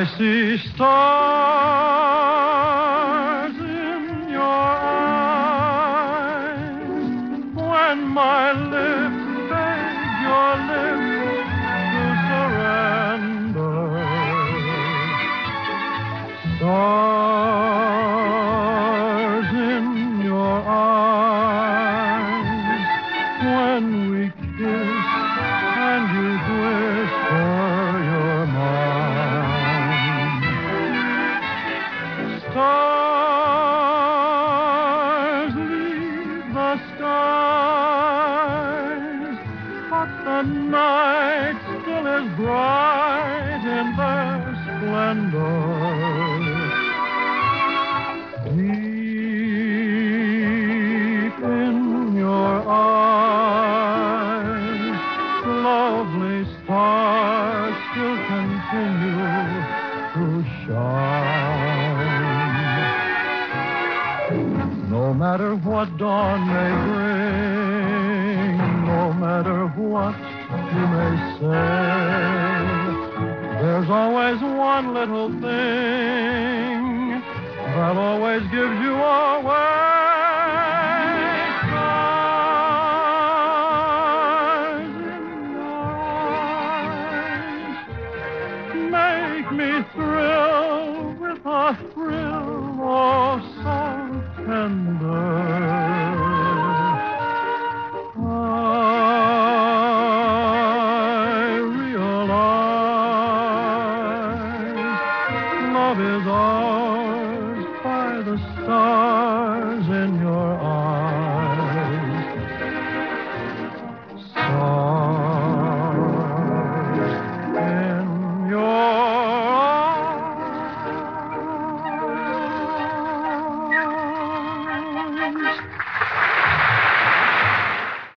I see stars in your eyes when my lips beg your lips to surrender. Stars bright in their splendor. Deep in your eyes, lovely stars still continue to shine. No matter what dawn may bring, no matter what you may say, there's always one little thing that always gives you away. Make me thrill with a thrill love is ours by the stars and